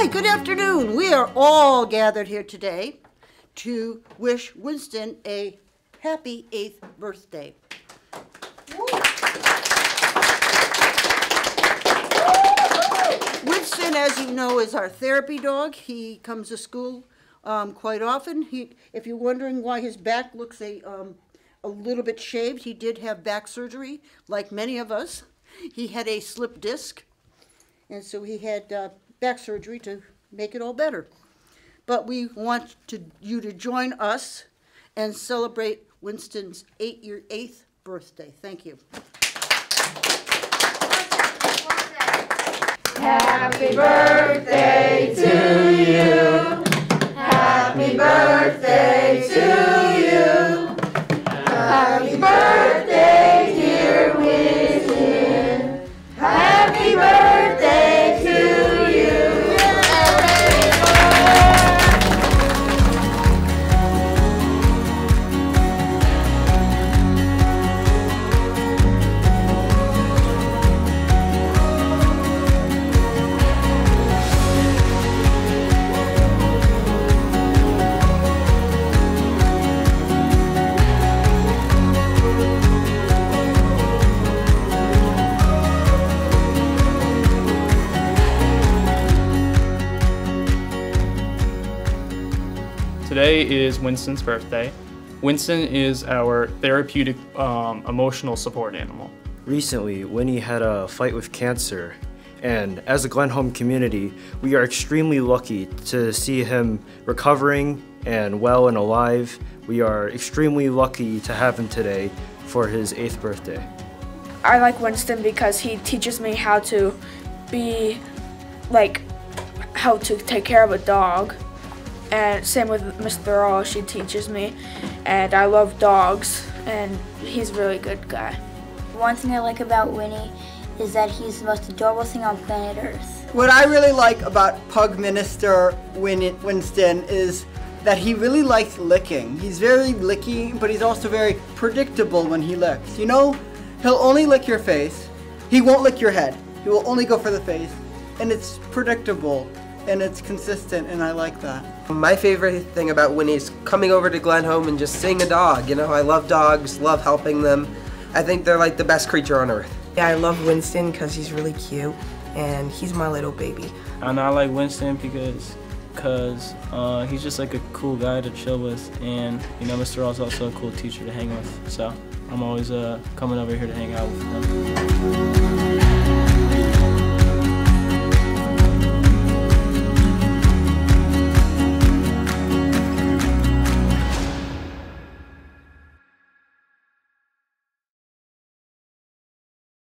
Hi, good afternoon. We are all gathered here today to wish Winston a happy eighth birthday. Winston, as you know, is our therapy dog. He comes to school um, quite often. He, if you're wondering why his back looks a, um, a little bit shaved, he did have back surgery, like many of us. He had a slip disc, and so he had uh, back surgery to make it all better. But we want to, you to join us and celebrate Winston's eight year eighth birthday. Thank you. Happy birthday to you. Happy birthday Today is Winston's birthday. Winston is our therapeutic um, emotional support animal. Recently, Winnie had a fight with cancer, and as a Glenholme community, we are extremely lucky to see him recovering and well and alive. We are extremely lucky to have him today for his eighth birthday. I like Winston because he teaches me how to be like how to take care of a dog. And same with Miss Thoreau, she teaches me. And I love dogs and he's a really good guy. One thing I like about Winnie is that he's the most adorable thing on planet Earth. What I really like about Pug Minister Win- Winston is that he really likes licking. He's very licky, but he's also very predictable when he licks. You know, he'll only lick your face. He won't lick your head. He will only go for the face. And it's predictable and it's consistent and I like that. My favorite thing about Winnie is coming over to Glenholme and just seeing a dog. You know, I love dogs, love helping them. I think they're like the best creature on earth. Yeah, I love Winston because he's really cute and he's my little baby. And I like Winston because cause uh, he's just like a cool guy to chill with, and you know, Mr. Ross also a cool teacher to hang with. So I'm always uh, coming over here to hang out with him.